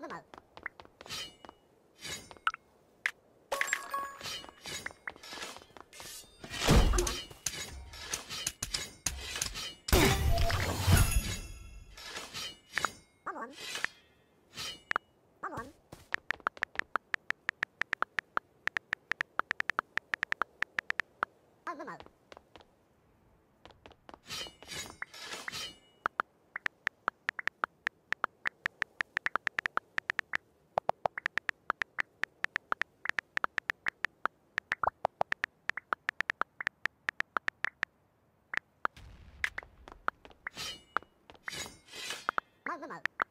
Mal, mal. Come mal.